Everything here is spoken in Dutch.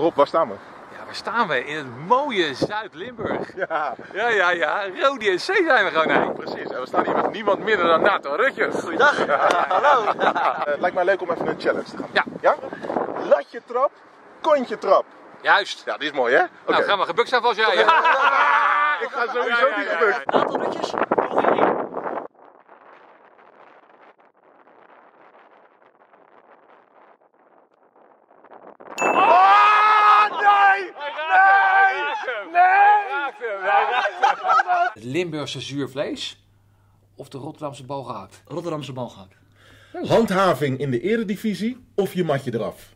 Rob, waar staan we? Ja, waar staan we? In het mooie Zuid-Limburg. Ja, Ja, ja, ja. Rode NC zijn we gewoon heen. precies. En we staan hier met niemand minder dan Nato Rutjes. Goeiedag. Hallo. Eh, het lijkt mij leuk om even een challenge te gaan Ja. Ja? Latje trap, kontje trap. Juist. Ja, die is mooi hè? Oké. Nou, ga maar gebukt zijn als jij. Ja. Ik ga sowieso Rutjes. Het Limburgse zuurvlees of de Rotterdamse bal gehakt? Rotterdamse bal gehakt. Handhaving in de eredivisie of je matje eraf?